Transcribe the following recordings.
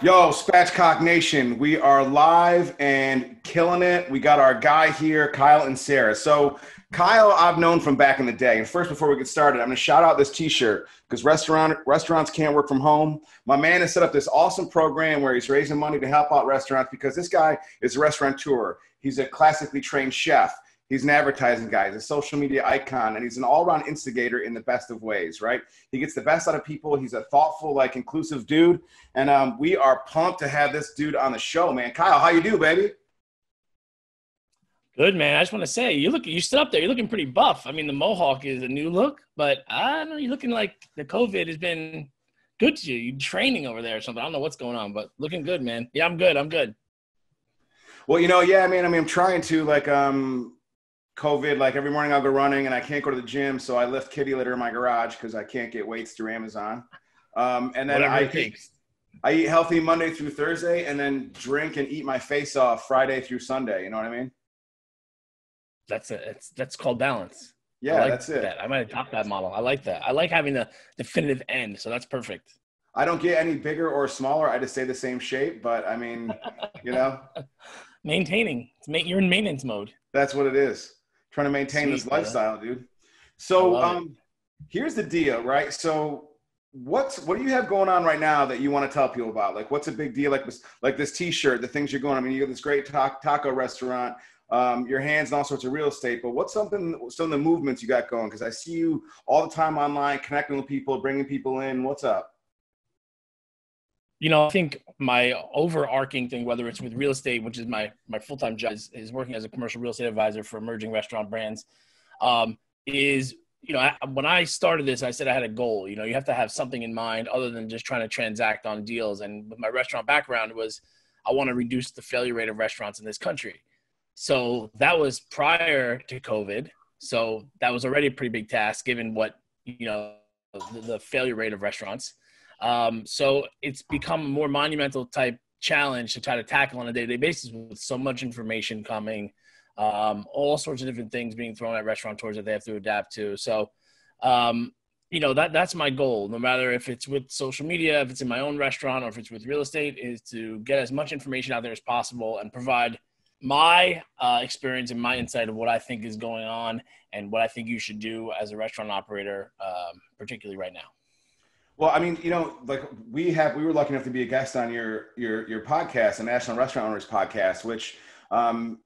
Yo, Spatchcock Nation, we are live and killing it. We got our guy here, Kyle Inserra. So, Kyle, I've known from back in the day. And first, before we get started, I'm going to shout out this T-shirt because restaurant restaurants can't work from home. My man has set up this awesome program where he's raising money to help out restaurants because this guy is a restaurateur. He's a classically trained chef. He's an advertising guy. He's a social media icon, and he's an all-around instigator in the best of ways. Right? He gets the best out of people. He's a thoughtful, like inclusive dude, and um, we are pumped to have this dude on the show, man. Kyle, how you do, baby? Good man. I just want to say you look you stood up there. You're looking pretty buff. I mean, the mohawk is a new look, but I don't know. You're looking like the COVID has been good to you. You're training over there or something. I don't know what's going on, but looking good, man. Yeah, I'm good. I'm good. Well, you know, yeah, man. I mean, I'm trying to like um COVID, like every morning I'll go running and I can't go to the gym, so I lift kitty litter in my garage because I can't get weights through Amazon. Um, and then I eat, I eat healthy Monday through Thursday, and then drink and eat my face off Friday through Sunday. You know what I mean? That's it. It's, that's called balance. Yeah, like that's it. That. I might adopt that model. I like that. I like having the definitive end, so that's perfect. I don't get any bigger or smaller. I just stay the same shape, but I mean, you know, maintaining. You're in maintenance mode. That's what it is trying to maintain Sweet, this lifestyle, dude. So um, here's the deal, right? So what's what do you have going on right now that you want to tell people about? Like, what's a big deal? Like this, like this T-shirt, the things you're going. I mean, you have this great taco restaurant, um, your hands and all sorts of real estate. But what's something, some of the movements you got going? Because I see you all the time online, connecting with people, bringing people in. What's up? You know, I think my overarching thing, whether it's with real estate, which is my my full time job, is, is, working as a commercial real estate advisor for emerging restaurant brands, um, is you know, I, when I started this, I said I had a goal. You know, you have to have something in mind other than just trying to transact on deals. And with my restaurant background was, I want to reduce the failure rate of restaurants in this country. So that was prior to COVID. So that was already a pretty big task, given what you know the, the failure rate of restaurants. Um, so it's become a more monumental type challenge to try to tackle on a day-to-day basis with so much information coming, um, all sorts of different things being thrown at restaurateurs that they have to adapt to. So, um, you know that that's my goal. No matter if it's with social media, if it's in my own restaurant, or if it's with real estate, is to get as much information out there as possible and provide my uh, experience and my insight of what I think is going on and what I think you should do as a restaurant operator, um, particularly right now. Well, I mean, you know, like we have, we were lucky enough to be a guest on your your your podcast, the National Restaurant Owners Podcast, which um,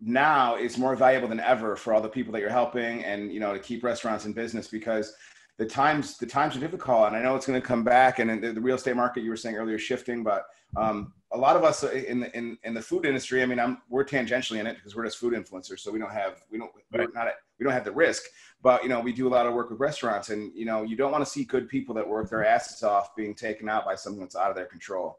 now is more valuable than ever for all the people that you're helping, and you know, to keep restaurants in business because the times the times are difficult, and I know it's going to come back. And the, the real estate market you were saying earlier shifting, but um, a lot of us in the in, in the food industry, I mean, I'm we're tangentially in it because we're just food influencers, so we don't have we don't right. we're not we don't have the risk but you know we do a lot of work with restaurants and you know you don't want to see good people that work their asses off being taken out by someone that's out of their control.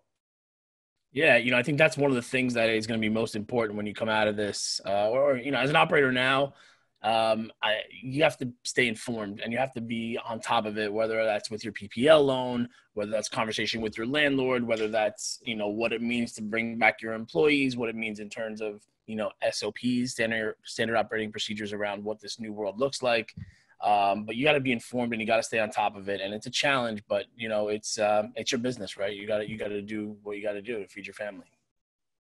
Yeah you know i think that's one of the things that is going to be most important when you come out of this uh, or you know as an operator now um, I, you have to stay informed and you have to be on top of it, whether that's with your PPP loan, whether that's conversation with your landlord, whether that's, you know, what it means to bring back your employees, what it means in terms of you know SOPs, standard standard operating procedures around what this new world looks like. Um, but you got to be informed and you got to stay on top of it. And it's a challenge, but you know it's uh, it's your business, right? You got to you got to do what you got to do to feed your family.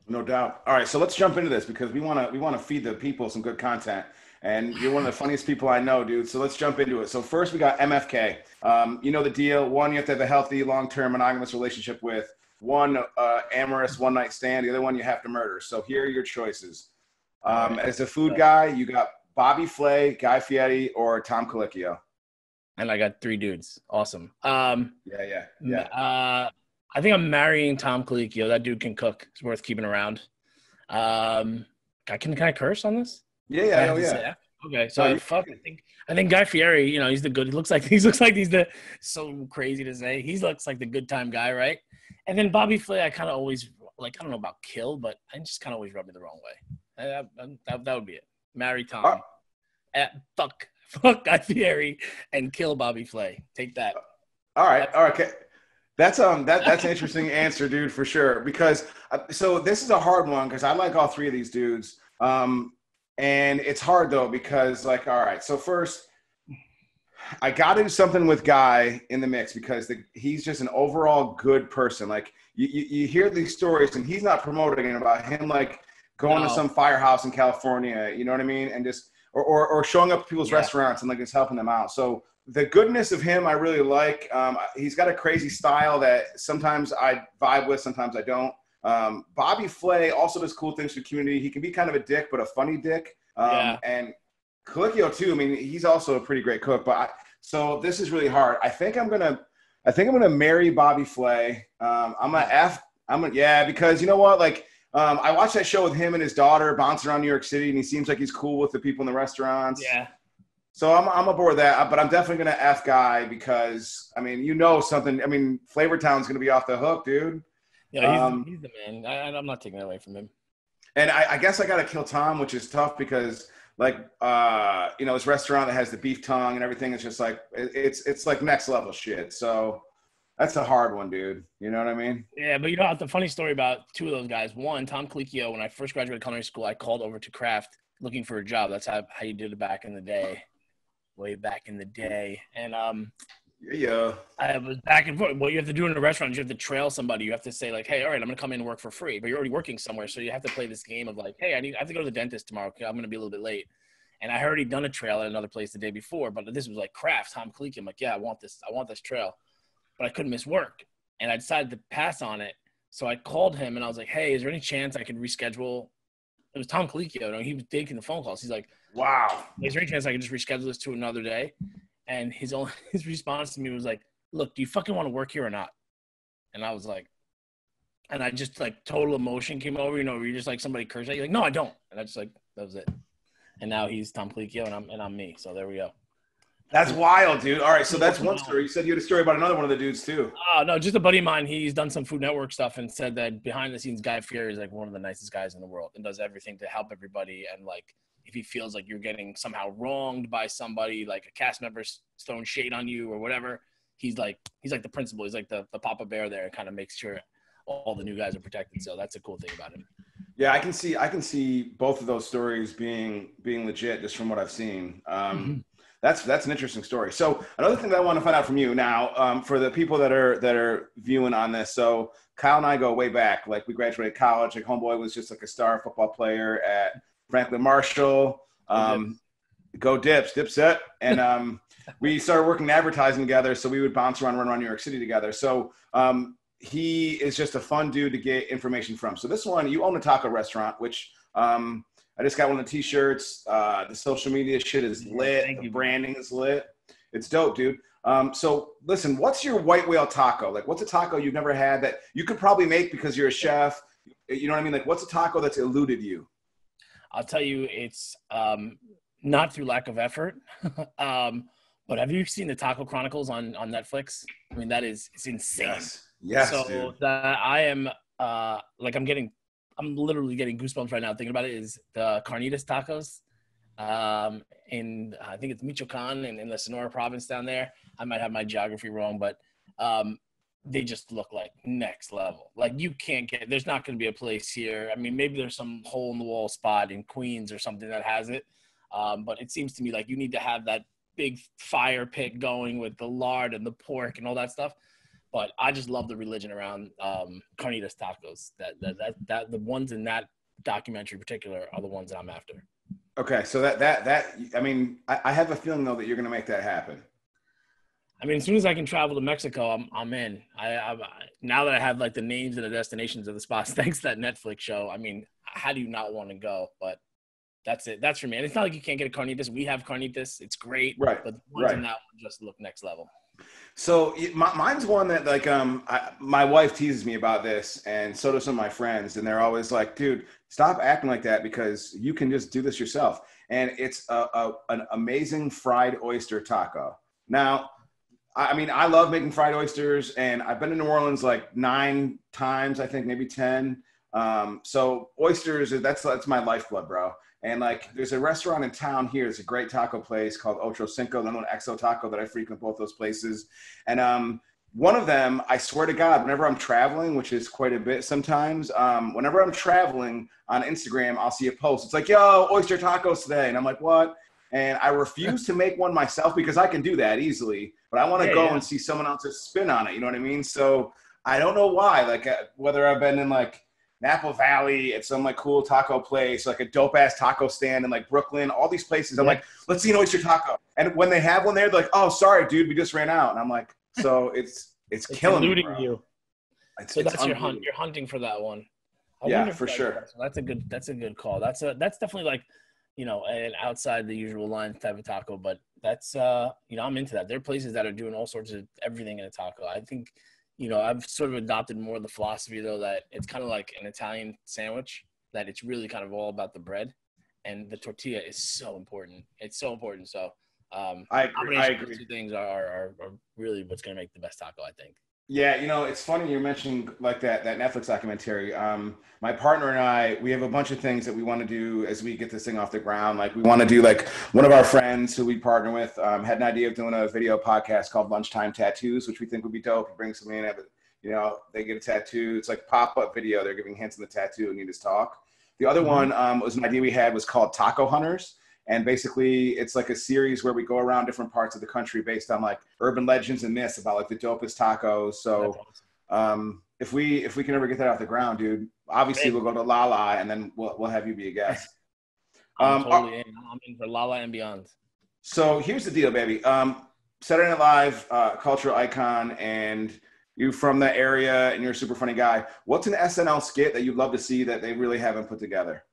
No doubt. All right, so let's jump into this because we want to we want to feed the people some good content. And you're one of the funniest people I know, dude. So let's jump into it. So first, we got MFK. Um, you know the deal. One, you have to have a healthy, long-term monogamous relationship with one uh, amorous one night stand, the other one you have to murder. So here are your choices. Um, as a food guy, you got Bobby Flay, Guy Fieri, or Tom Colicchio. And I got three dudes. Awesome. Um, yeah, yeah, yeah. Uh, I think I'm marrying Tom Colicchio. That dude can cook. It's worth keeping around. Um, I can can I curse on this? Yeah, yeah, oh, yeah. Okay, so I, fuck, I think I think Guy Fieri, you know, he's the good. He looks like he looks like he's the so crazy to say. He looks like the good time guy, right? And then Bobby Flay, I kind of always like. I don't know about kill, but I just kind of always rub me the wrong way. That, that, that would be it. Marry Tom. Uh, At, fuck, fuck Guy Fieri, and kill Bobby Flay. Take that. All right, all right. Okay. That's um that that's an interesting answer, dude, for sure. Because uh, so this is a hard one because I like all three of these dudes. Um, and it's hard though because like all right, so first I got to do something with Guy in the mix because the, he's just an overall good person. Like you, you, you, hear these stories, and he's not promoting about him like going no. to some firehouse in California. You know what I mean? And just or or, or showing up to people's yeah. restaurants and like just helping them out. So the goodness of him, I really like. Um, he's got a crazy style that sometimes I vibe with, sometimes I don't. Um, Bobby Flay also does cool things for the community. He can be kind of a dick, but a funny dick. Um, yeah. And Colicchio too. I mean, he's also a pretty great cook. But I, so this is really hard. I think I'm gonna, I think I'm gonna marry Bobby Flay. Um, I'm gonna f. I'm gonna yeah because you know what like. Um, I watched that show with him and his daughter bouncing around New York City, and he seems like he's cool with the people in the restaurants. Yeah. So I'm I'm aboard that, but I'm definitely gonna f guy because I mean you know something. I mean Flavortown's gonna be off the hook, dude. Yeah, he's, um, he's the man. I, am not taking that away from him. And I, I guess I gotta kill Tom, which is tough because like uh, you know his restaurant that has the beef tongue and everything is just like it, it's it's like next level shit. So that's a hard one, dude. You know what I mean? Yeah, but you know the funny story about two of those guys. One, Tom Colicchio, when I first graduated culinary school, I called over to Craft looking for a job. That's how, how you did it back in the day, way back in the day. And um, yeah, I was back and forth. What you have to do in a restaurant is you have to trail somebody. You have to say like, "Hey, all right, I'm gonna come in and work for free," but you're already working somewhere, so you have to play this game of like, "Hey, I need I have to go to the dentist tomorrow. I'm gonna be a little bit late." And I already done a trail at another place the day before, but this was like craft Tom Colicchio. I'm like, "Yeah, I want this. I want this trail," but I couldn't miss work, and I decided to pass on it. So I called him and I was like, "Hey, is there any chance I could reschedule?" It was Tom Colicchio. You know, he was taking the phone calls. He's like, "Wow, is there any chance I could just reschedule this to another day?" And his only his response to me was like, look, do you fucking want to work here or not? And I was like, and I just like total emotion came over, you know, you're just like somebody cursed at you, like, no, I don't. And I just like, that was it. And now he's Tom Colicchio and I'm, and I'm me. So there we go. That's wild, dude. All right, so that's one story. You said you had a story about another one of the dudes too. Oh uh, no, just a buddy of mine. He's done some Food Network stuff and said that behind the scenes, Guy Fieri is like one of the nicest guys in the world and does everything to help everybody. And like, if he feels like you're getting somehow wronged by somebody, like a cast member throwing shade on you or whatever, he's like he's like the principal. He's like the, the Papa Bear there, and kind of makes sure all the new guys are protected. So that's a cool thing about him. Yeah, I can see I can see both of those stories being being legit just from what I've seen. Um, mm-hmm. That's that's an interesting story. So another thing that I want to find out from you now, um, for the people that are that are viewing on this. So Kyle and I go way back. Like we graduated college. Like homeboy was just like a star football player at Franklin Marshall. Um, go dips, dipset, and um, we started working advertising together. So we would bounce around, run around New York City together. So um, he is just a fun dude to get information from. So this one, you own a taco restaurant, which um, I just got one of the t-shirts. Uh, the social media shit is lit. Thank the you. branding is lit. It's dope, dude. Um, so listen, what's your white whale taco? Like, what's a taco you've never had that you could probably make because you're a chef? You know what I mean? Like, what's a taco that's eluded you? I'll tell you, it's um, not through lack of effort. um, but have you seen the Taco Chronicles on on Netflix? I mean, that is it's insane. Yes. Yes. So that I am uh like I'm getting I'm literally getting goosebumps right now thinking about it. Is the carnitas tacos um in I think it's Michoacan in, in the Sonora province down there. I might have my geography wrong, but um they just look like next level. Like you can't get there's not going to be a place here. I mean, maybe there's some hole in the wall spot in Queens or something that has it. Um, but it seems to me like you need to have that big fire pit going with the lard and the pork and all that stuff. But I just love the religion around um, carnitas tacos. That, that that that the ones in that documentary in particular are the ones that I'm after. Okay, so that that that I mean, I, I have a feeling though that you're going to make that happen. I mean, as soon as I can travel to Mexico, I'm I'm in. I, I now that I have like the names and the destinations of the spots, thanks to that Netflix show. I mean, how do you not want to go? But that's it. That's for me. And it's not like you can't get a carnitas. We have carnitas. It's great. Right. But the ones right. in that one just look next level. So my, mine's one that like um I, my wife teases me about this, and so do some of my friends, and they're always like, "Dude, stop acting like that because you can just do this yourself." And it's a, a an amazing fried oyster taco. Now, I mean, I love making fried oysters, and I've been to New Orleans like nine times, I think maybe ten. Um, so oysters, that's that's my lifeblood, bro. And like, there's a restaurant in town here. It's a great taco place called Ocho Cinco. Another one, Exo Taco, that I frequent both those places. And um, one of them, I swear to God, whenever I'm traveling, which is quite a bit sometimes, um, whenever I'm traveling on Instagram, I'll see a post. It's like, yo, oyster tacos today. And I'm like, what? and I refuse to make one myself because I can do that easily. But I want to Yeah, go yeah. and see someone else's spin on it. You know what I mean? So I don't know why. Like uh, whether I've been in like Napa Valley at some like cool taco place, like a dope ass taco stand in like Brooklyn, all these places. I'm Yeah. like, let's see an oyster taco. And when they have one there, they're like, oh, sorry, dude, we just ran out. And I'm like, so it's it's, It's killing me, bro. you. It's, So it's that's your hunt. You're hunting for that one. Yeah, for that- sure. So that's a good. That's a good call. That's a. That's definitely like, you know, an outside the usual line type of taco. But that's uh, you know, I'm into that. There are places that are doing all sorts of everything in a taco. I think, you know, I've sort of adopted more of the philosophy though that it's kind of like an Italian sandwich. That it's really kind of all about the bread, and the tortilla is so important. It's so important. So. Um, I agree. I agree. two things are, are, are really what's going to make the best taco, I think. Yeah, you know, it's funny you're mentioning like that that Netflix documentary. Um, my partner and I, we have a bunch of things that we want to do as we get this thing off the ground. Like we want to do like one of our friends who we partner with um, had an idea of doing a video podcast called Lunchtime Tattoos, which we think would be dope. Bring somebody in, have you know, they get a tattoo. It's like pop up video. They're giving hints on the tattoo, and you just talk. The other Mhm. one um, was an idea we had was called Taco Hunters. And basically, it's like a series where we go around different parts of the country based on like urban legends and myths about like the dopest tacos. So um, if we if we can ever get that off the ground, dude, obviously we'll go to Lala and then we'll we'll have you be a guest. I'm Um, totally in. I'm in for Lala and beyond. So here's the deal, baby. Um, Saturday Night Live, uh, cultural icon, and you from the area, and you're a super funny guy. What's an SNL skit that you'd love to see that they really haven't put together?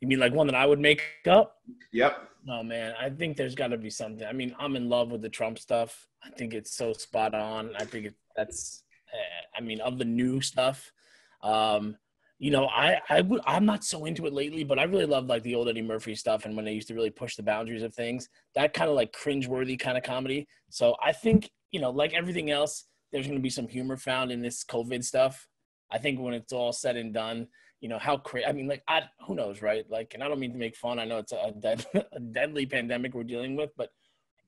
You mean like one that I would make up? Yep. No, man. I think there's got to be something. I mean, I'm in love with the Trump stuff. I think it's so spot on. I think it, that's. Uh, I mean, of the new stuff, um, you know, I I would I'm not so into it lately, but I really love like the old Eddie Murphy stuff and when they used to really push the boundaries of things. That kind of like cringeworthy kind of comedy. So I think you know, like everything else, there's going to be some humor found in this COVID stuff. I think when it's all said and done, you know how crazy. I mean, like, I who knows, right? Like, and I don't mean to make fun. I know it's a, dead, a deadly pandemic we're dealing with, but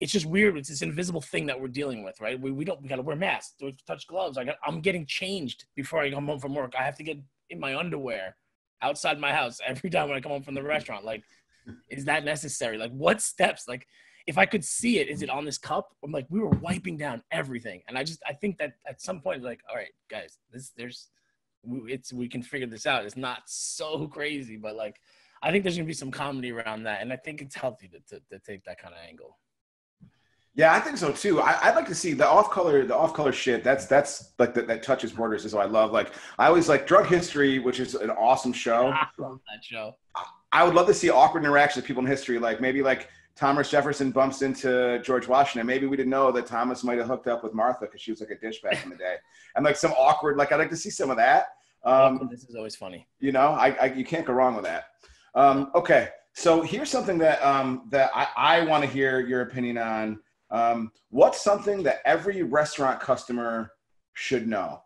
it's just weird. It's this invisible thing that we're dealing with, right? We, we don't we got to wear masks, we touch gloves. I got I'm getting changed before I come home from work. I have to get in my underwear outside my house every time when I come home from the restaurant. Like, is that necessary? Like, what steps? Like, if I could see it, is it on this cup? I'm like, we were wiping down everything, and I just I think that at some point, like, all right, guys, this there's it's we can figure this out. It's not so crazy, but like I think there's gonna be some comedy around that, and I think it's healthy to, to, to take that kind of angle. Yeah, I think so too. I, I'd like to see the off color, the off color shit. That's that's like that, that touches borders is what I love. Like I always like Drunk History, which is an awesome show. I love that show. Ah, I would love to see awkward interactions with people in history. Like maybe like Thomas Jefferson bumps into George Washington. Maybe we didn't know that Thomas might have hooked up with Martha because she was like a dish back in the day. And like some awkward, like I'd like to see some of that. Um, this is always funny. you know, I, I you can't go wrong with that. Um, okay, so here's something that um, that I, I want to hear your opinion on. Um, what's something that every restaurant customer should know?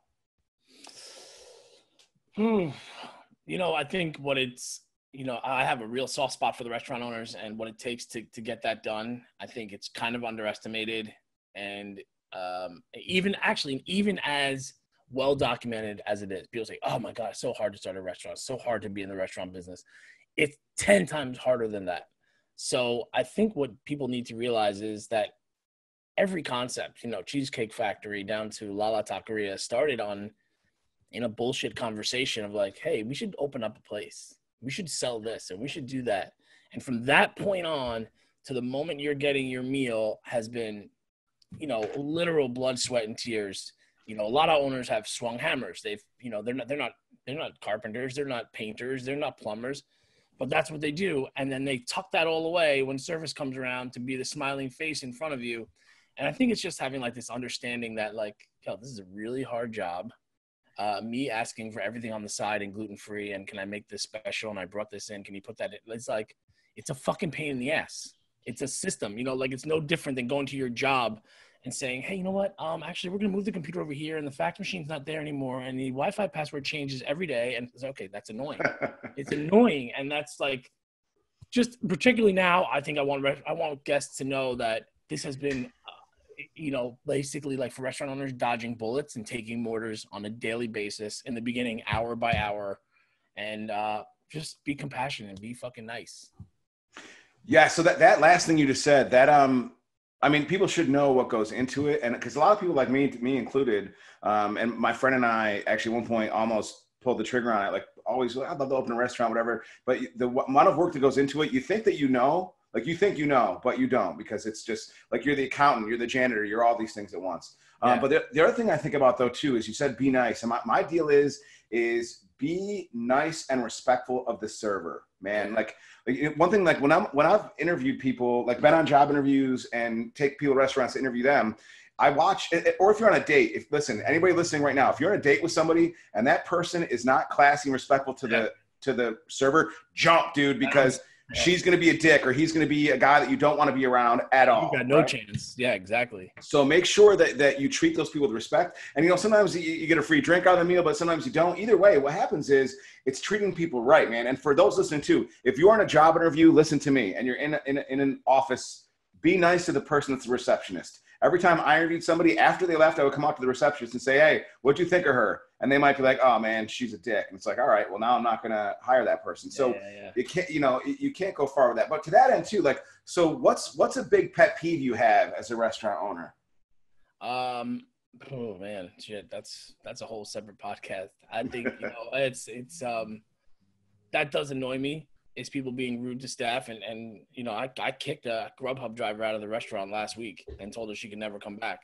Hmm. You know, I think what it's you know, I have a real soft spot for the restaurant owners and what it takes to to get that done. I think it's kind of underestimated, and um, even actually, even as well documented as it is, people say, "Oh my God, it's so hard to start a restaurant. It's so hard to be in the restaurant business." It's ten times harder than that. So I think what people need to realize is that every concept, you know, Cheesecake Factory down to Lala Taqueria, started on in a bullshit conversation of like, hey, we should open up a place. We should sell this and we should do that. And from that point on to the moment you're getting your meal has been, you know, literal blood, sweat, and tears. You know, a lot of owners have swung hammers. They've, you know, they're not, they're not, they're not carpenters, they're not painters, they're not plumbers, but that's what they do. And then they tuck that all away when service comes around to be the smiling face in front of you. And I think it's just having like this understanding that like, yo, this is a really hard job uh, me asking for everything on the side and gluten free and can I make this special and I brought this in can you put that in? It's like it's a fucking pain in the ass. It's a system you know like it's no different than going to your job and saying hey you know what? Um actually we're gonna move the computer over here and the fax machine's not there anymore and the Wi-Fi password changes every day. And it's okay that's annoying. It's annoying. And that's like just particularly now i think i want i want guests to know that this has been you know basically like for restaurant owners dodging bullets and taking mortars on a daily basis in the beginning hour by hour and uh just be compassionate and be fucking nice Yeah. So that that last thing you just said, that um, I mean, people should know what goes into it, and because a lot of people like me, me included, um, and my friend and I actually at one point almost pulled the trigger on it. Like always, I'd love to open a restaurant, whatever. But the amount of work that goes into it, you think that you know, like you think you know, but you don't because it's just like you're the accountant, you're the janitor, you're all these things at once. Um, yeah. Um, but the, the, other thing I think about though too is you said be nice, and my, my deal is is be nice and respectful of the server, man. Like, like one thing, like when I'm when I've interviewed people, like been on job interviews and take people to restaurants to interview them, I watch, or if you're on a date, if listen, anybody listening right now, if you're on a date with somebody and that person is not classy and respectful to yeah. the to the server, jump, dude, because. She's going to be a dick or he's going to be a guy that you don't want to be around at all. You got no right? chance. Yeah, exactly. So make sure that that you treat those people with respect. And you know, sometimes you, you get a free drink out of the meal, but sometimes you don't. Either way, what happens is it's treating people right, man. And for those listening too, if you're on a job interview, listen to me, and you're in a, in, a, in an office, be nice to the person that's the receptionist every time I interviewed somebody after they left, I would come up to the receptionist and say, Hey, what'd you think of her? And they might be like, Oh man, she's a dick. And it's like, all right, well now I'm not going to hire that person. So yeah, yeah. you can't, you know, you can't go far with that. But to that end too, like, so what's, what's a big pet peeve you have as a restaurant owner? Um, Oh man, shit, that's, that's a whole separate podcast. I think, you know, it's, it's, um, that does annoy me is people being rude to staff and and you know I, I kicked a grubhub driver out of the restaurant last week and told her she could never come back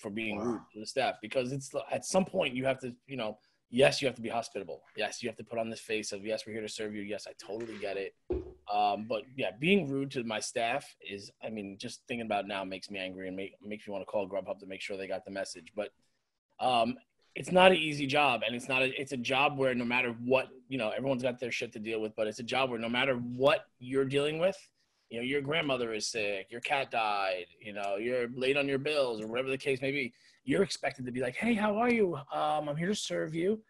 for being wow. rude to the staff because it's at some point you have to you know yes you have to be hospitable. Yes you have to put on this face of yes we're here to serve you. Yes i totally get it. Um, but yeah being rude to my staff is i mean just thinking about now makes me angry and make, makes me want to call grubhub to make sure they got the message. But um, it's not an easy job and it's not a, it's a job where no matter what you know everyone's got their shit to deal with but it's a job where no matter what you're dealing with you know your grandmother is sick your cat died you know you're late on your bills or whatever the case may be you're expected to be like hey how are you? Um, i'm here to serve you.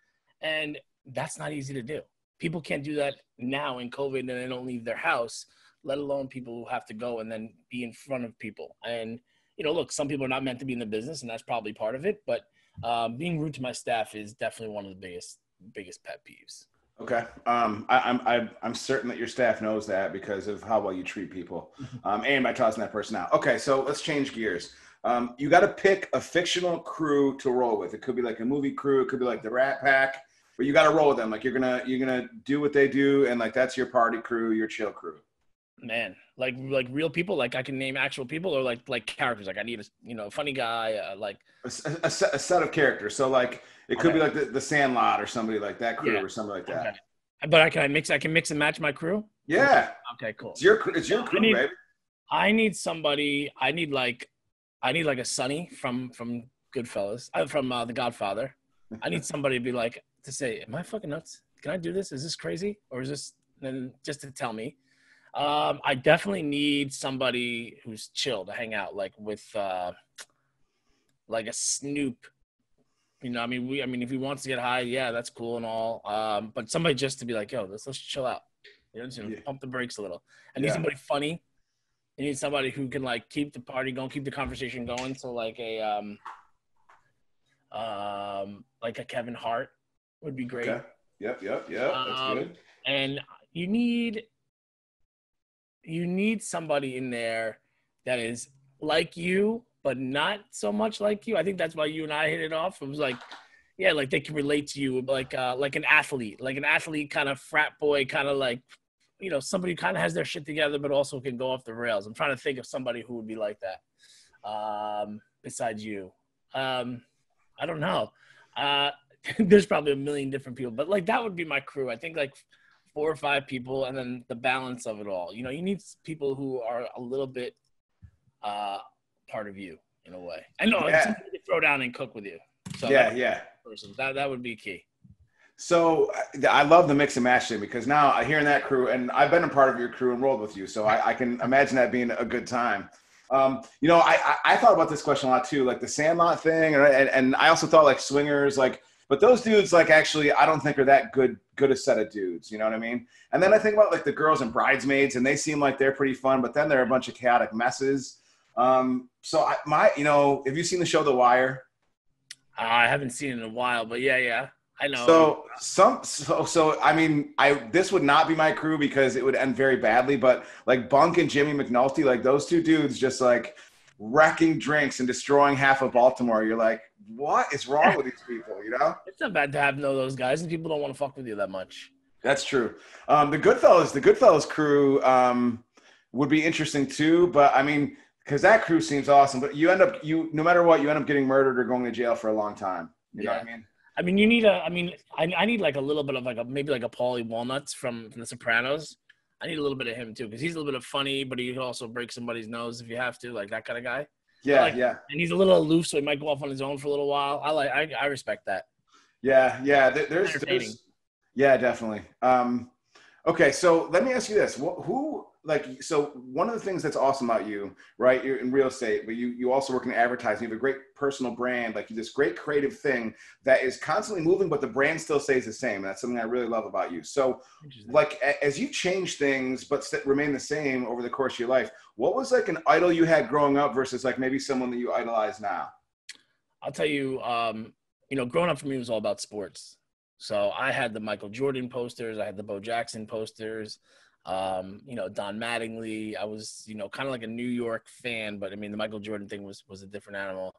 And that's not easy to do. People can't do that now in covid and they don't leave their house let alone people who have to go and then be in front of people. And you know look some people are not meant to be in the business and that's probably part of it but um, being rude to my staff is definitely one of the biggest biggest pet peeves. Okay, um, I, I'm I'm I'm certain that your staff knows that because of how well you treat people, mm-hmm. um, and by tossing that person out. Okay, so let's change gears. Um, you got to pick a fictional crew to roll with. It could be like a movie crew. It could be like the Rat Pack, but you got to roll with them. Like you're gonna you're gonna do what they do, and like that's your party crew, your chill crew man like like real people like i can name actual people or like like characters. Like i need a you know funny guy uh, like a, a, set, a, set of characters. So like it could okay. be like the, the sandlot or somebody like that crew yeah. or something like that. Okay. but i can i mix i can mix and match my crew? Yeah. Okay cool. It's your it's your crew I need, baby. I need somebody i need like i need like a sonny from from goodfellas uh, from uh, the godfather. I need somebody to be like to say am i fucking nuts? Can i do this? Is this crazy? Or is this then just to tell me um, I definitely need somebody who's chill to hang out, like with uh, like a Snoop. You know, I mean, we, I mean, if he wants to get high, yeah, that's cool and all. Um, but somebody just to be like, yo, let's let's chill out. You know, just yeah. pump the brakes a little. I need yeah. somebody funny. You need somebody who can like keep the party going, keep the conversation going. So like a um, um, like a Kevin Hart would be great. Okay. Yep, yep, yep. That's um, good. And you need you need somebody in there that is like you, but not so much like you. I think that's why you and I hit it off. It was like, yeah, like they can relate to you, like uh, like an athlete, like an athlete kind of frat boy, kind of like, you know, somebody who kind of has their shit together, but also can go off the rails. I'm trying to think of somebody who would be like that, um, besides you. Um, I don't know. Uh, there's probably a million different people, but like that would be my crew. I think like four or five people and then the balance of it all. You know, you need people who are a little bit uh, part of you in a way. I know yeah. throw down and cook with you. So yeah, yeah. Person. That that would be key. So I love the mix and match thing because now hearing that crew, and I've been a part of your crew and rolled with you, so I, I can imagine that being a good time. Um, you know, I, I, I thought about this question a lot too, like the Sandlot thing, and, and I also thought like swingers, like but those dudes, like, actually, I don't think are that good, good a set of dudes. You know what I mean? And then I think about like the girls and bridesmaids, and they seem like they're pretty fun, but then they're a bunch of chaotic messes. Um, so I, my, you know, have you seen the show The Wire? Uh, I haven't seen it in a while, but yeah, yeah. I know. So some so so I mean I this would not be my crew because it would end very badly. But like Bunk and Jimmy McNulty, like those two dudes, just like wrecking drinks and destroying half of Baltimore. You're like, what is wrong with these people? You know? It's not bad to have know those guys, and people don't want to fuck with you that much. That's true. Um, the Goodfellas, the Goodfellas crew um, would be interesting too. But I mean, because that crew seems awesome. But you end up you no matter what, you end up getting murdered or going to jail for a long time. You know what I mean? I mean, you need a. I mean, I, I need like a little bit of like a maybe like a Paulie Walnuts from, from The Sopranos. I need a little bit of him too because he's a little bit of funny, but he also break somebody's nose if you have to, like that kind of guy. Yeah, like, yeah, and he's a little aloof, so he might go off on his own for a little while. I like, I, I respect that. yeah, yeah. There- There's, there's yeah, definitely. Um, okay, so let me ask you this: Wh- Who like so one of the things that's awesome about you, right? You're in real estate, but you you also work in advertising. You have a great personal brand, like this great creative thing that is constantly moving, but the brand still stays the same. That's something I really love about you. So like as you change things but st- remain the same over the course of your life what was like an idol you had growing up versus like maybe someone that you idolize now I'll tell you, um, you know, growing up for me was all about sports. So I had the Michael Jordan posters, I had the Bo Jackson posters, um, you know, Don Mattingly. I was, you know, kind of like a New York fan, but I mean, the Michael Jordan thing was was a different animal.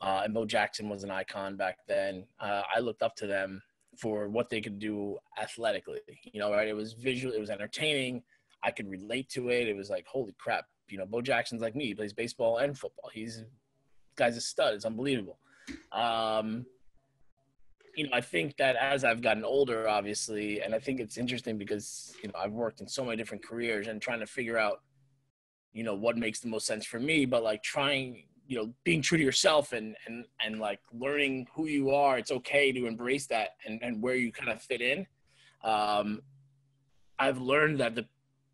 Uh, and Bo Jackson was an icon back then. Uh, I looked up to them for what they could do athletically. You know, right? It was visual, it was entertaining. I could relate to it. It was like, holy crap! You know, Bo Jackson's like me. He plays baseball and football. He's guy's a stud. It's unbelievable. Um, you know, I think that as I've gotten older, obviously, and I think it's interesting because you know I've worked in so many different careers and trying to figure out, you know, what makes the most sense for me. But like trying, you know, being true to yourself and and and like learning who you are. It's okay to embrace that and and where you kind of fit in. Um, I've learned that the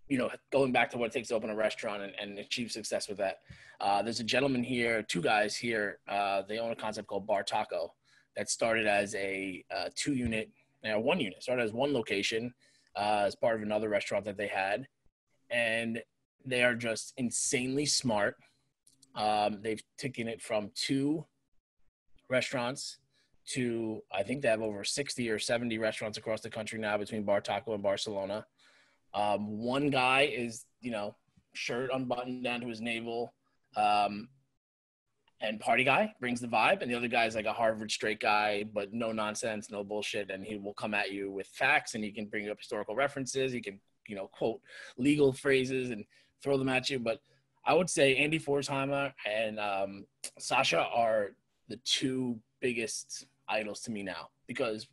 you know, going back to what it takes to open a restaurant and, and achieve success with that. Uh, there's a gentleman here, two guys here. Uh, they own a concept called Bar Taco that started as a uh, two unit, one unit, started as one location uh, as part of another restaurant that they had. And they are just insanely smart. Um, they've taken it from two restaurants to, I think they have over 60 or 70 restaurants across the country now between Bar Taco and Barcelona. Um, one guy is, you know, shirt unbuttoned down to his navel, um, and party guy brings the vibe, and the other guy is like a Harvard straight guy, but no nonsense, no bullshit, and he will come at you with facts, and he can bring up historical references, he can, you know, quote legal phrases and throw them at you. But I would say Andy Pforzheimer and um, Sasha are the two biggest idols to me now because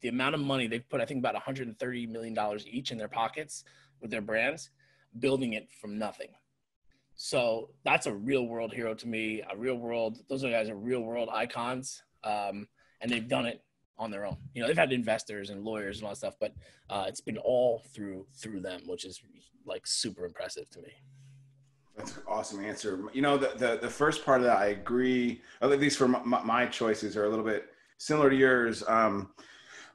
the amount of money they've put, I think about 130 million dollars each in their pockets with their brands, building it from nothing. So that's a real world hero to me. A real world; those are guys are real world icons, um, and they've done it on their own. You know, they've had investors and lawyers and all that stuff, but uh, it's been all through through them, which is like super impressive to me. That's an awesome answer. You know, the, the, the first part of that, I agree, at least for my, my choices are a little bit similar to yours. Um,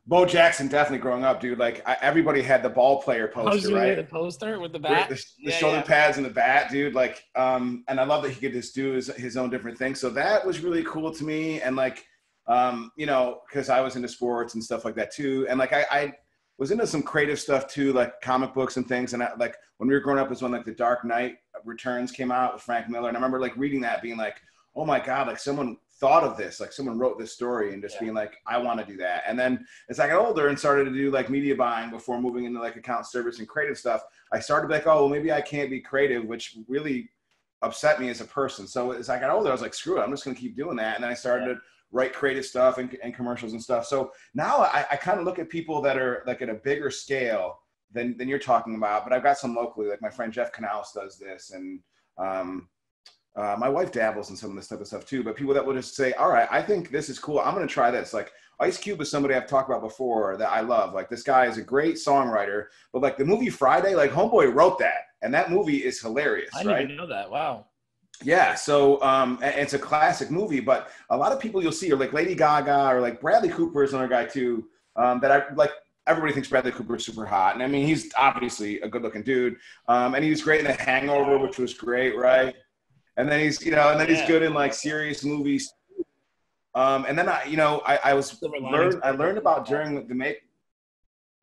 Bo Jackson definitely growing up, dude. Like I, everybody had the ball player poster, right? The poster with the bat, the, the Yeah, shoulder yeah. pads and the bat, dude. Like, um, and I love that he could just do his, his own different thing. So that was really cool to me. And like, um, you know, because I was into sports and stuff like that too. And like, I, I was into some creative stuff too, like comic books and things. And I, like when we were growing up, was when like the Dark Knight Returns came out with Frank Miller, and I remember like reading that, being like, oh my god, like someone thought of this, like someone wrote this story, and just Yeah. being like, I want to do that. And then as I got older and started to do like media buying before moving into like account service and creative stuff, I started to be like, oh, well, maybe I can't be creative, which really upset me as a person. So as I got older, I was like, screw it, I'm just going to keep doing that. And then I started to write creative stuff and, and commercials and stuff. So now I, I kind of look at people that are like at a bigger scale than, than you're talking about, but I've got some locally, like my friend Jeff Canals does this. And um, uh, my wife dabbles in some of this type of stuff too, but people that would just say, all right, I think this is cool. I'm going to try this. Like Ice Cube is somebody I've talked about before that I love. Like this guy is a great songwriter, but like the movie Friday, like Homeboy wrote that. And that movie is hilarious, I didn't right? even know that. Wow. Yeah, so um, and it's a classic movie, but a lot of people you'll see are like Lady Gaga or like Bradley Cooper is another guy too. Um, that I like. Everybody thinks Bradley Cooper is super hot, and I mean he's obviously a good-looking dude. Um, and he was great in The Hangover, which was great, right? And then he's you know, and then he's good in like serious movies. Um, and then I, you know, I, I was learned, I learned about during the make.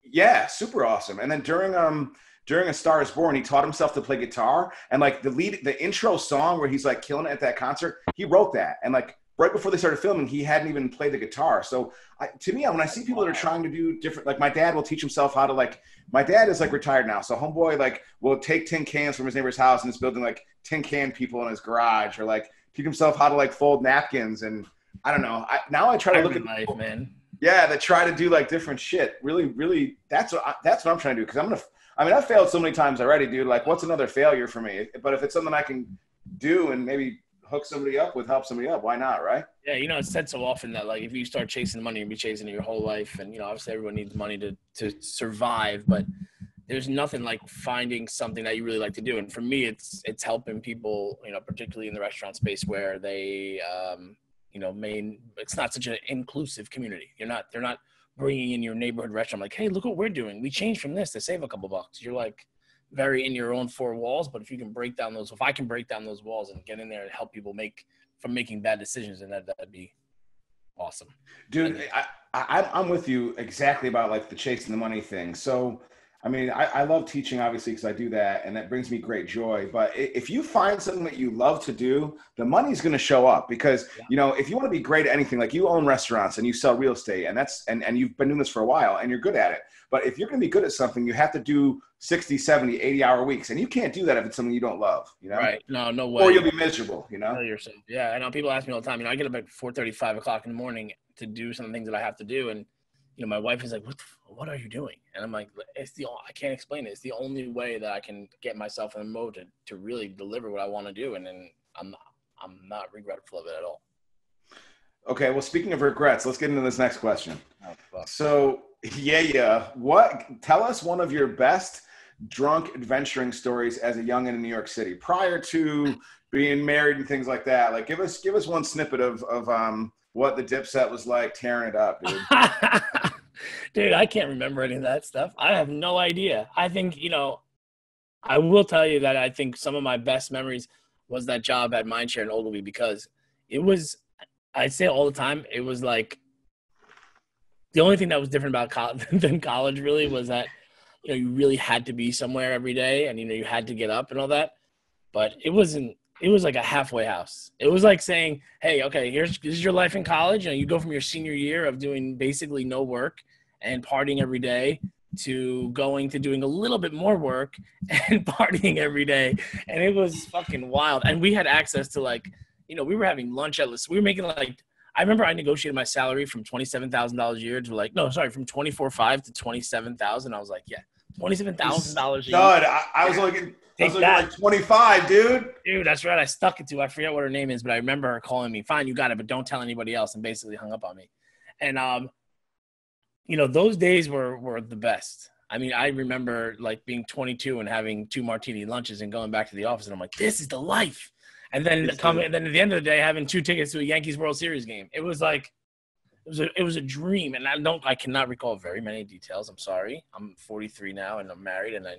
Yeah, super awesome. And then during um during A Star Is Born, he taught himself to play guitar, and like the lead, the intro song where he's like killing it at that concert, he wrote that, and like right before they started filming, he hadn't even played the guitar. So I, to me, when I see people that are trying to do different, like my dad will teach himself how to like. My dad is like retired now, so homeboy like will take tin cans from his neighbor's house and is building like tin can people in his garage, or like teach himself how to like fold napkins and I don't know. I, now I try to look at life, man. Yeah, that try to do like different shit. Really, really, that's what I, that's what I'm trying to do. Because I'm gonna. I mean, I've failed so many times already, dude. Like, what's another failure for me? But if it's something I can do and maybe hook somebody up with, help somebody up, why not, right? Yeah, you know, it's said so often that like if you start chasing money, you'll be chasing it your whole life. And you know, obviously everyone needs money to to survive, but there's nothing like finding something that you really like to do. And for me, it's it's helping people, you know, particularly in the restaurant space where they um, you know, main. It's not such an inclusive community. You're not. They're not bringing in your neighborhood restaurant like, hey, look what we're doing. We changed from this to save a couple bucks. You're like very in your own four walls. But if you can break down those, if I can break down those walls and get in there and help people make from making bad decisions, then that that'd be awesome. Dude, I, I I'm with you exactly about like the chasing the money thing. So I mean, I, I love teaching, obviously, because I do that, and that brings me great joy. But if you find something that you love to do, the money's going to show up because yeah. you know if you want to be great at anything, like you own restaurants and you sell real estate, and that's and and you've been doing this for a while, and you're good at it. But if you're going to be good at something, you have to do 60, 70, 80 hour weeks, and you can't do that if it's something you don't love. You know, right? No, no way. Or you'll be miserable. You know, yourself. Yeah, I know people ask me all the time. You know, I get up at 4 5 o'clock in the morning to do some things that I have to do, and you know, my wife is like, "What? The, what are you doing?" And I'm like, "It's the I can't explain it. It's the only way that I can get myself in a mode to, to really deliver what I want to do." And then I'm not, I'm not regretful of it at all. Okay, well, speaking of regrets, let's get into this next question. Oh, so, yeah, yeah, what? Tell us one of your best drunk adventuring stories as a young in New York City prior to being married and things like that. Like, give us give us one snippet of of um what the Dipset was like tearing it up, dude. dude, I can't remember any of that stuff. I have no idea. I think, you know, I will tell you that I think some of my best memories was that job at Mindshare in Ogilvy because it was, I'd say all the time, it was like the only thing that was different about college than college really was that, you know, you really had to be somewhere every day and, you know, you had to get up and all that. But it wasn't, it was like a halfway house. It was like saying, "Hey, okay, here's this is your life in college. You know, you go from your senior year of doing basically no work and partying every day to going to doing a little bit more work and partying every day, and it was fucking wild. And we had access to like, you know, we were having lunch at. We were making like, I remember I negotiated my salary from twenty seven thousand dollars a year to like, no, sorry, from twenty four five to twenty seven thousand. I was like, yeah, twenty seven thousand dollars a year. God, I, I was getting Take that. like 25, dude. Dude, that's right. I stuck it to. I forget what her name is, but I remember her calling me. Fine, you got it, but don't tell anybody else. And basically hung up on me. And um, you know, those days were were the best. I mean, I remember like being 22 and having two martini lunches and going back to the office, and I'm like, this is the life. And then coming, and then at the end of the day, having two tickets to a Yankees World Series game. It was like, it was a, it was a dream, and I don't, I cannot recall very many details. I'm sorry. I'm 43 now, and I'm married, and I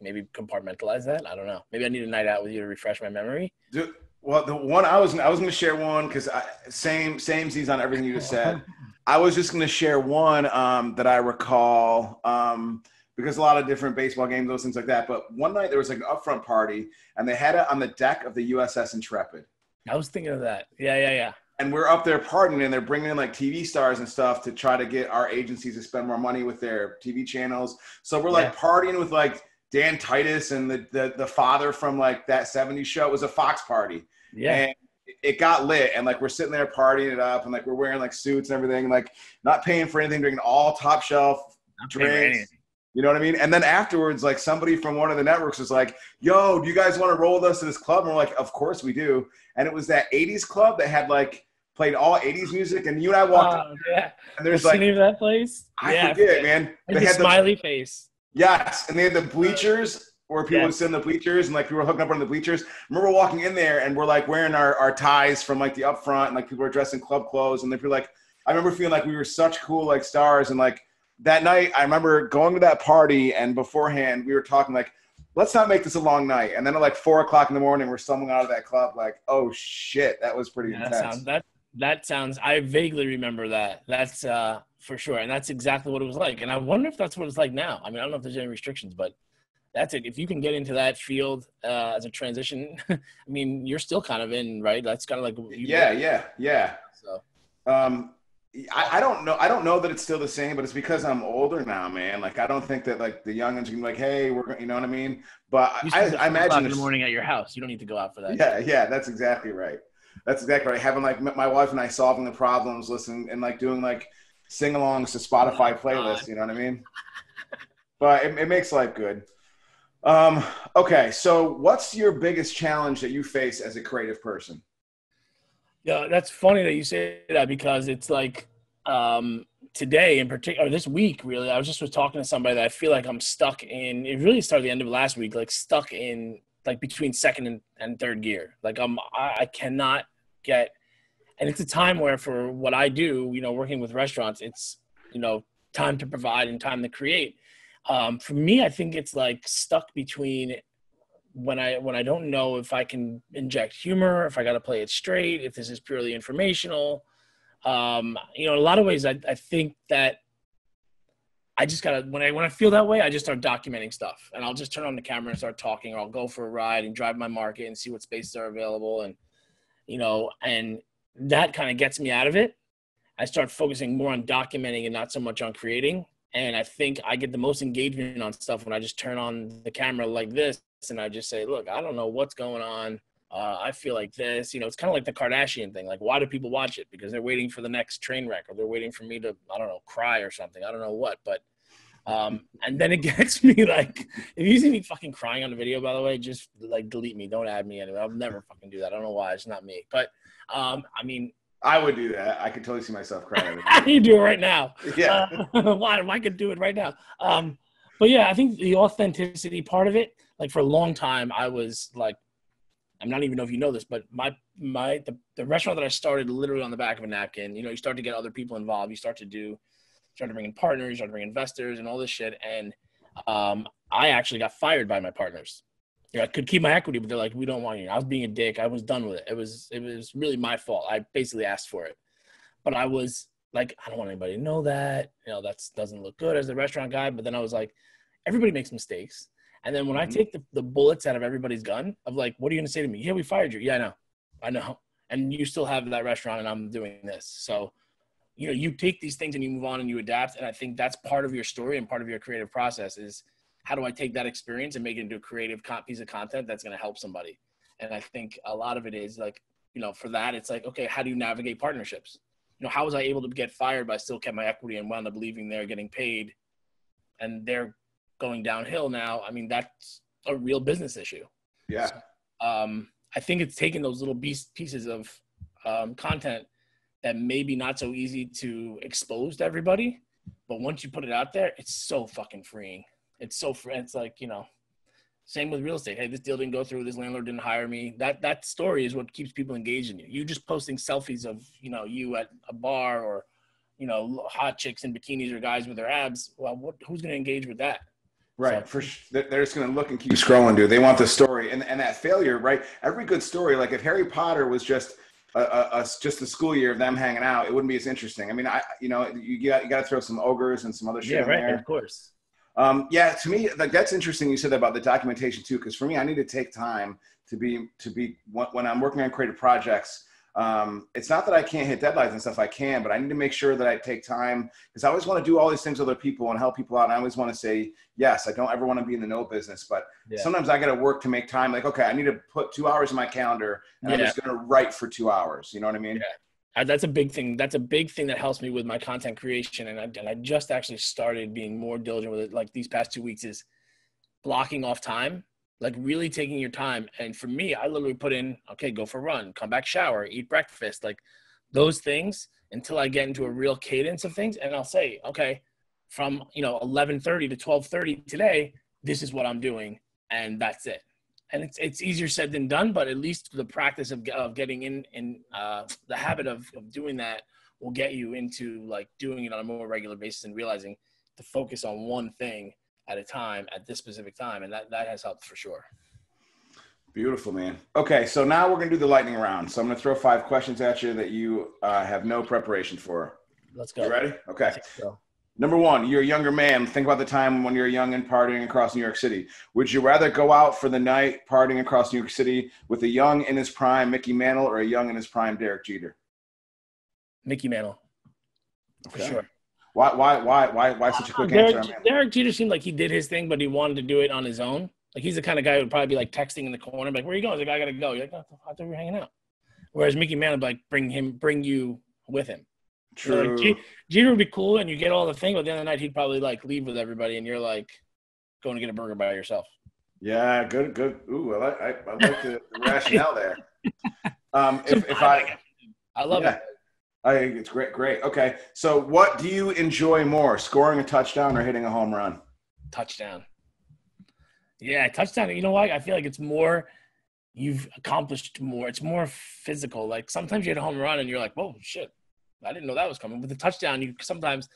maybe compartmentalize that. I don't know. Maybe I need a night out with you to refresh my memory. Dude, well, the one I was I was going to share one because same same Z's on everything you just said. I was just going to share one um, that I recall um, because a lot of different baseball games, those things like that. But one night there was like an upfront party, and they had it on the deck of the USS Intrepid. I was thinking of that. Yeah, yeah, yeah. And we're up there partying, and they're bringing in like TV stars and stuff to try to get our agencies to spend more money with their TV channels. So we're like yeah. partying with like Dan Titus and the, the, the father from like that 70s show. It was a Fox party. Yeah. And it got lit and like we're sitting there partying it up and like we're wearing like suits and everything, like not paying for anything, drinking all top shelf not drinks. You know what I mean? And then afterwards, like somebody from one of the networks was like, "Yo, do you guys want to roll with us to this club?" And we're like, "Of course we do." And it was that '80s club that had like played all '80s music, and you and I walked. Oh, yeah. And there's like name of that place. I yeah, forget, man. They the had smiley the, face. Yes, and they had the uh, bleachers where people yes. would sit in the bleachers and like people were hooking up on the bleachers. I remember walking in there and we're like wearing our, our ties from like the upfront and like people were dressed in club clothes and they feel like I remember feeling like we were such cool like stars and like that night I remember going to that party and beforehand we were talking like let's not make this a long night and then at like four o'clock in the morning we're stumbling out of that club like oh shit that was pretty yeah, intense. That, sounds, that that sounds. I vaguely remember that. That's uh, for sure, and that's exactly what it was like. And I wonder if that's what it's like now. I mean, I don't know if there's any restrictions, but that's it. If you can get into that field uh, as a transition, I mean, you're still kind of in, right? That's kind of like yeah, yeah, yeah. So, um, I, I, don't know. I don't know that it's still the same, but it's because I'm older now, man. Like I don't think that like the youngins can be like, hey, we're you know what I mean. But I, I imagine in the morning at your house, you don't need to go out for that. Yeah, yeah, that's exactly right. That's exactly right. Having like my wife and I solving the problems, listening and like doing like sing-alongs to Spotify oh playlists. You know what I mean? but it, it makes life good. Um, okay, so what's your biggest challenge that you face as a creative person? Yeah, that's funny that you say that because it's like um, today in particular, this week, really, I was just was talking to somebody that I feel like I'm stuck in. It really started the end of last week, like stuck in like between second and, and third gear. Like I'm, I, I cannot get, and it's a time where for what I do, you know, working with restaurants, it's you know time to provide and time to create. Um, for me, I think it's like stuck between when I when I don't know if I can inject humor, if I got to play it straight, if this is purely informational. Um, you know, in a lot of ways, I, I think that I just gotta when I when I feel that way, I just start documenting stuff, and I'll just turn on the camera and start talking, or I'll go for a ride and drive my market and see what spaces are available, and you know, and that kind of gets me out of it. I start focusing more on documenting and not so much on creating. And I think I get the most engagement on stuff when I just turn on the camera like this and I just say, look, I don't know what's going on. Uh, I feel like this, you know, it's kind of like the Kardashian thing. Like, why do people watch it? Because they're waiting for the next train wreck or they're waiting for me to, I don't know, cry or something. I don't know what, but, um, and then it gets me like, if you see me fucking crying on the video, by the way, just like delete me. Don't add me anyway. I'll never fucking do that. I don't know why. It's not me. But, um, I mean, I would do that. I could totally see myself crying. you do it right now. Yeah. Uh, why? I could do it right now. Um, but yeah, I think the authenticity part of it, like for a long time, I was like, I'm not even know if you know this, but my my the, the restaurant that I started literally on the back of a napkin. You know, you start to get other people involved. You start to do, start to bring in partners, you start to bring investors, and all this shit. And um, I actually got fired by my partners. You know, I could keep my equity, but they're like, we don't want you. I was being a dick. I was done with it. It was it was really my fault. I basically asked for it, but I was like, I don't want anybody to know that. You know, that doesn't look good as the restaurant guy. But then I was like, everybody makes mistakes. And then when mm-hmm. I take the, the bullets out of everybody's gun of like, what are you going to say to me? Yeah, we fired you. Yeah, I know. I know. And you still have that restaurant and I'm doing this. So, you know, you take these things and you move on and you adapt. And I think that's part of your story and part of your creative process is how do I take that experience and make it into a creative piece of content that's going to help somebody? And I think a lot of it is like, you know, for that, it's like, okay, how do you navigate partnerships? You know, how was I able to get fired but I still kept my equity and wound up leaving there getting paid and they're going downhill now? I mean, that's a real business issue. Yeah. So, um, I think it's taking those little pieces of um, content that may be not so easy to expose to everybody, but once you put it out there, it's so fucking freeing it's so free. it's like you know same with real estate hey this deal didn't go through this landlord didn't hire me that that story is what keeps people engaged in you you just posting selfies of you know you at a bar or you know hot chicks in bikinis or guys with their abs well what, who's going to engage with that Right. So, for they're just going to look and keep scrolling, dude. They want the story and and that failure, right? Every good story, like if Harry Potter was just a, a, a, just a school year of them hanging out, it wouldn't be as interesting. I mean, I you know you got you got to throw some ogres and some other shit yeah, in right, there. Of course. Um, yeah, to me, like that's interesting. You said that about the documentation too, because for me, I need to take time to be to be when I'm working on creative projects. Um, it's not that I can't hit deadlines and stuff. I can, but I need to make sure that I take time because I always want to do all these things with other people and help people out. And I always want to say yes. I don't ever want to be in the no business, but yeah. sometimes I got to work to make time. Like, okay, I need to put two hours in my calendar, and yeah. I'm just going to write for two hours. You know what I mean? Yeah that's a big thing. That's a big thing that helps me with my content creation. And I, and I just actually started being more diligent with it. Like these past two weeks is blocking off time, like really taking your time. And for me, I literally put in, okay, go for a run, come back, shower, eat breakfast, like those things until I get into a real cadence of things. And I'll say, okay, from, you know, 1130 to 1230 today, this is what I'm doing. And that's it and it's it's easier said than done, but at least the practice of, of getting in in uh, the habit of, of doing that will get you into like doing it on a more regular basis and realizing to focus on one thing at a time at this specific time, and that that has helped for sure. Beautiful, man. Okay, so now we're gonna do the lightning round. So I'm gonna throw five questions at you that you uh, have no preparation for. Let's go. You ready? Okay. Go. Number one, you're a younger man. Think about the time when you're young and partying across New York City. Would you rather go out for the night partying across New York City with a young in his prime Mickey Mantle or a young in his prime Derek Jeter? Mickey Mantle. For sure. Why, why, why, why, why such a quick Derek, answer? man? Derek Jeter seemed like he did his thing, but he wanted to do it on his own. Like he's the kind of guy who would probably be like texting in the corner, like, "Where are you going?" He's like, "I gotta go." You're like, "Oh, "I thought we were hanging out." Whereas Mickey Mantle would like bring him, bring you with him. You know, True. Like, Jeter would be cool, and you get all the thing, but the end of the night, he'd probably like leave with everybody, and you're like going to get a burger by yourself. Yeah, good, good. Ooh, I like, I, I like the, the rationale there. Um, if, if I I. I love yeah, it. I think it's great, great. Okay, so what do you enjoy more, scoring a touchdown or hitting a home run? Touchdown. Yeah, touchdown. You know why? I feel like it's more. You've accomplished more. It's more physical. Like sometimes you hit a home run and you're like, "Whoa, shit! I didn't know that was coming." With the touchdown, you sometimes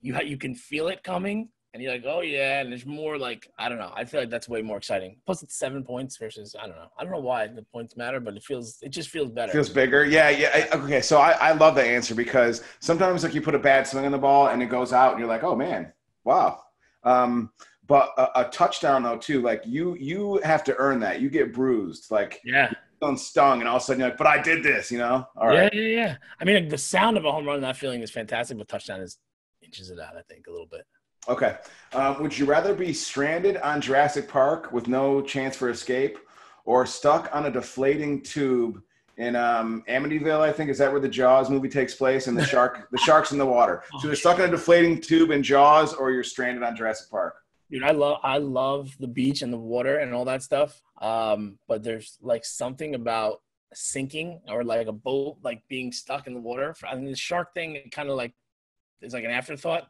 you you can feel it coming, and you're like, "Oh yeah!" And there's more like I don't know. I feel like that's way more exciting. Plus, it's seven points versus I don't know. I don't know why the points matter, but it feels it just feels better. Feels bigger. Yeah, yeah. I, okay, so I, I love that answer because sometimes like you put a bad swing on the ball and it goes out and you're like, oh man, wow. Um, but a, a touchdown though too, like you you have to earn that. You get bruised, like yeah. stung, and all of a sudden you're like, but I did this, you know? All right. Yeah, yeah, yeah. I mean, like, the sound of a home run, that feeling is fantastic, but touchdown is inches it out. I think a little bit. Okay. Um, would you rather be stranded on Jurassic Park with no chance for escape, or stuck on a deflating tube in um, Amityville? I think is that where the Jaws movie takes place, and the shark, the sharks in the water. So you're stuck in a deflating tube in Jaws, or you're stranded on Jurassic Park. Dude, I love I love the beach and the water and all that stuff. Um, but there's like something about sinking or like a boat like being stuck in the water. I mean, the shark thing kind of like is like an afterthought.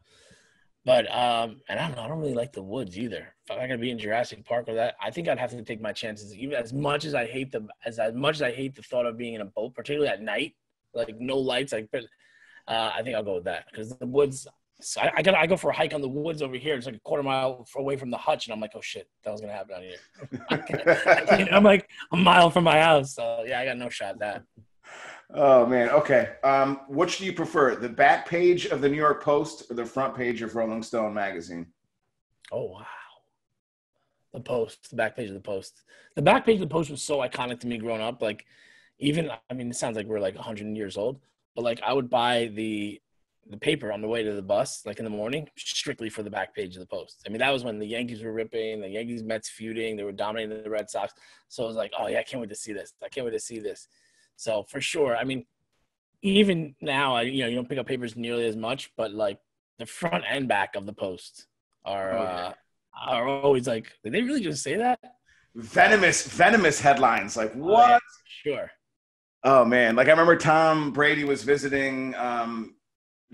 But um, and I don't know, I don't really like the woods either. If I'm not gonna be in Jurassic Park or that, I think I'd have to take my chances. Even as much as I hate the as, as much as I hate the thought of being in a boat, particularly at night, like no lights, like uh, I think I'll go with that because the woods. So I, I got I go for a hike on the woods over here. It's like a quarter mile away from the hutch, and I'm like, oh shit, that was gonna happen out here. I can't- I can't- I'm like a mile from my house, so yeah, I got no shot at that. Oh man. Okay. Um, which do you prefer, the back page of the New York Post or the front page of Rolling Stone magazine? Oh wow, the post, the back page of the post. The back page of the post was so iconic to me growing up. Like, even I mean, it sounds like we're like 100 years old, but like I would buy the the paper on the way to the bus, like in the morning, strictly for the back page of the post. I mean, that was when the Yankees were ripping, the Yankees Mets feuding, they were dominating the Red Sox. So I was like, oh yeah, I can't wait to see this. I can't wait to see this. So for sure, I mean, even now, I you know you don't pick up papers nearly as much, but like the front and back of the post are Oh, yeah. uh, are always like, did they really just say that? Venomous, venomous headlines. Like Oh, what? yeah, sure. Oh man, like I remember Tom Brady was visiting um,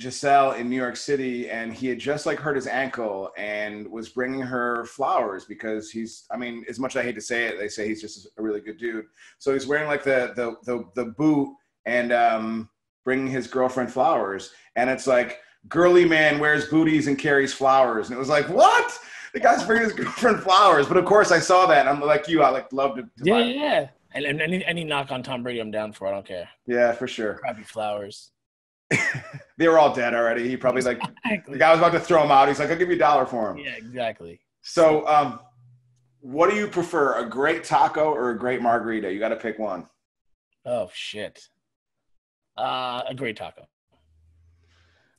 Gisele in New York City, and he had just like hurt his ankle and was bringing her flowers because he's. I mean, as much as I hate to say it, they say he's just a really good dude. So he's wearing like the the the, the boot and um, bringing his girlfriend flowers, and it's like girly man wears booties and carries flowers, and it was like what? The guy's bringing his girlfriend flowers, but of course I saw that, and I'm like you, I like love to. to Yeah, buy- yeah, yeah. And, and any any knock on Tom Brady, I'm down for. I don't care. yeah, for sure. Crappy flowers. They were all dead already. He probably like the guy was about to throw him out. He's like, I'll give you a dollar for him. Yeah, exactly. So, um, what do you prefer, a great taco or a great margarita? You got to pick one. Oh shit. Uh, a great taco.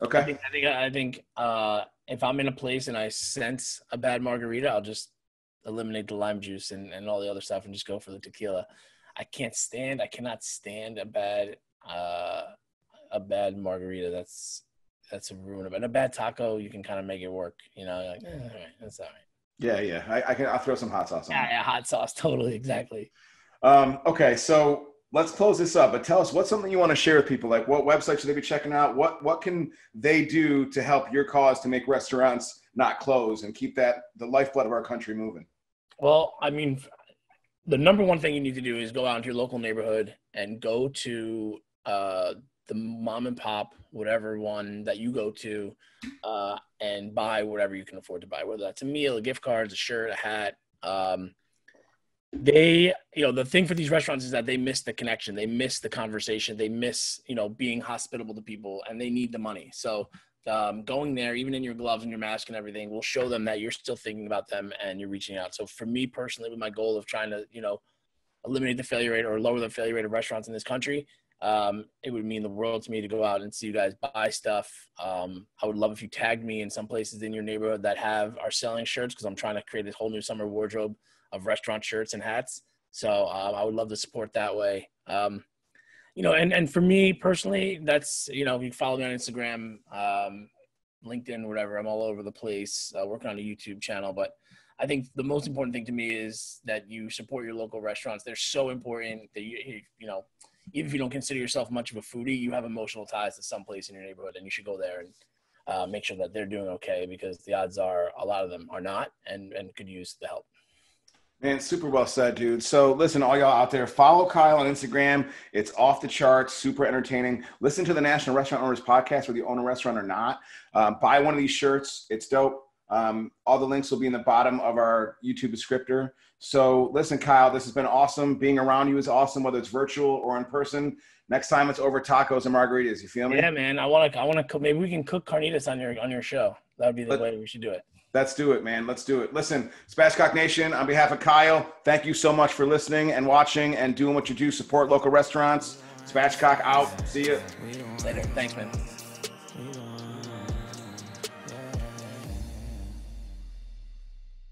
I Okay. think I think I think uh, if I'm in a place and I sense a bad margarita, I'll just eliminate the lime juice and, and all the other stuff and just go for the tequila. I can't stand. I cannot stand a bad uh, a bad margarita. That's that's a ruin of it. And a bad taco, you can kind of make it work. You know, like, eh, all right, that's all right. Yeah, yeah. I, I can. I'll throw some hot sauce on. Yeah, yeah, hot sauce, totally, exactly. Um, okay, so let's close this up. But tell us what's something you want to share with people. Like, what website should they be checking out? What what can they do to help your cause to make restaurants not close and keep that the lifeblood of our country moving? Well, I mean, the number one thing you need to do is go out into your local neighborhood and go to uh, the mom and pop, whatever one that you go to, uh, and buy whatever you can afford to buy, whether that's a meal, a gift card, a shirt, a hat. Um, they you know the thing for these restaurants is that they miss the connection. They miss the conversation. They miss you know being hospitable to people and they need the money. So um, going there even in your gloves and your mask and everything will show them that you're still thinking about them and you're reaching out. So for me personally with my goal of trying to you know eliminate the failure rate or lower the failure rate of restaurants in this country um, it would mean the world to me to go out and see you guys buy stuff. Um, I would love if you tagged me in some places in your neighborhood that have are selling shirts because I'm trying to create this whole new summer wardrobe of restaurant shirts and hats. So um, I would love to support that way. Um, you know, and and for me personally, that's you know, if you follow me on Instagram, um, LinkedIn, whatever, I'm all over the place uh, working on a YouTube channel. But I think the most important thing to me is that you support your local restaurants. They're so important that you you know even if you don't consider yourself much of a foodie, you have emotional ties to some place in your neighborhood, and you should go there and uh, make sure that they're doing okay because the odds are a lot of them are not and and could use the help. Man, super well said, dude. So, listen, all y'all out there, follow Kyle on Instagram. It's off the charts, super entertaining. Listen to the National Restaurant Owners Podcast, whether you own a restaurant or not. Um, buy one of these shirts. It's dope. Um, all the links will be in the bottom of our YouTube descriptor. So listen, Kyle, this has been awesome. Being around you is awesome, whether it's virtual or in person. Next time it's over tacos and margaritas. You feel me? Yeah, man. I want to. I want to. cook. Maybe we can cook carnitas on your on your show. That would be the Let, way we should do it. Let's do it, man. Let's do it. Listen, Spatchcock Nation, on behalf of Kyle, thank you so much for listening and watching and doing what you do. Support local restaurants. Spatchcock out. See you later. Thanks, man.